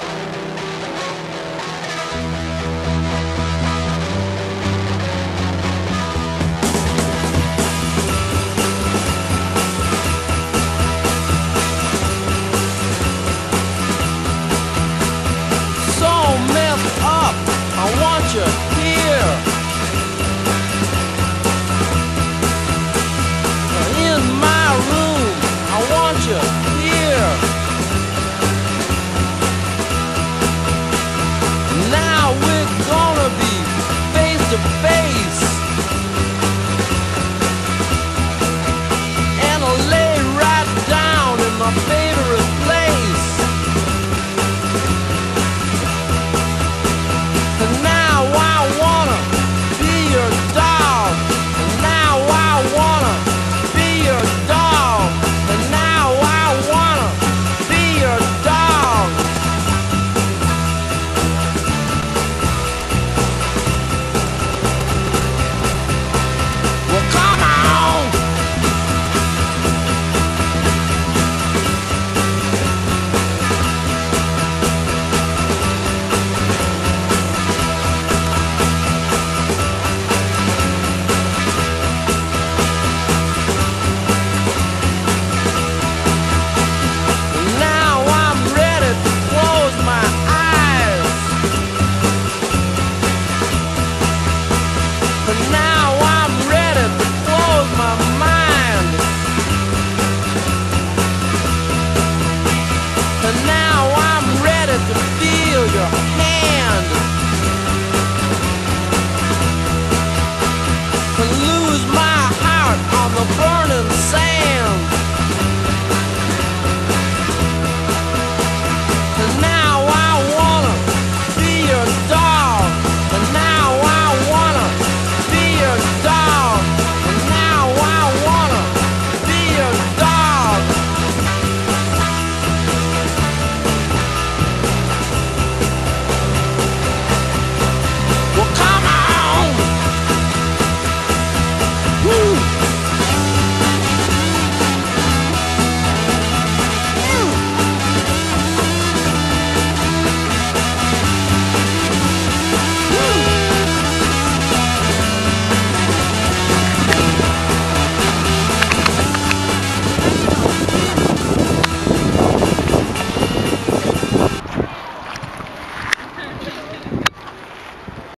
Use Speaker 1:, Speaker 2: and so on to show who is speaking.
Speaker 1: So messed up. I want you for now.